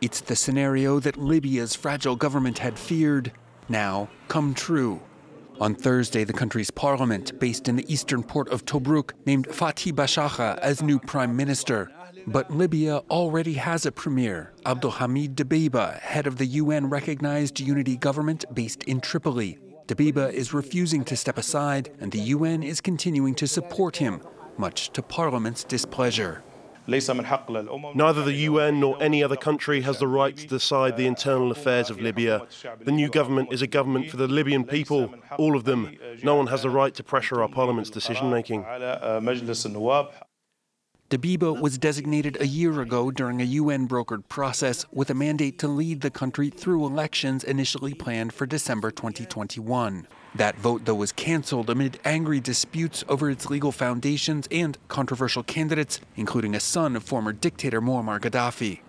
It's the scenario that Libya's fragile government had feared, now come true. On Thursday, the country's parliament, based in the eastern port of Tobruk, named Fathi Bashagha as new prime minister. But Libya already has a premier, Abdulhamid Dbeibah, head of the UN recognized unity government based in Tripoli. Dbeibah is refusing to step aside, and the UN is continuing to support him, much to parliament's displeasure. Neither the UN nor any other country has the right to decide the internal affairs of Libya. The new government is a government for the Libyan people, all of them. No one has the right to pressure our parliament's decision making. Dbeibah was designated a year ago during a UN brokered process with a mandate to lead the country through elections initially planned for December 2021. That vote, though, was cancelled amid angry disputes over its legal foundations and controversial candidates, including a son of former dictator Muammar Gaddafi.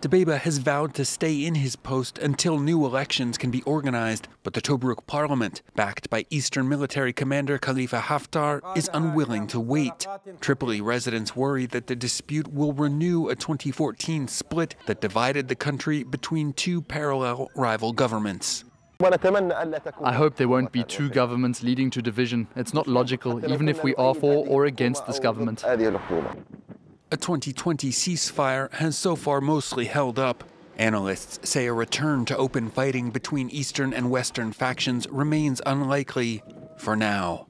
Dbeibah has vowed to stay in his post until new elections can be organized, but the Tobruk parliament, backed by Eastern military commander Khalifa Haftar, is unwilling to wait. Tripoli residents worry that the dispute will renew a 2014 split that divided the country between two parallel rival governments. I hope there won't be two governments leading to division. It's not logical, even if we are for or against this government. A 2020 ceasefire has so far mostly held up. Analysts say a return to open fighting between eastern and western factions remains unlikely for now.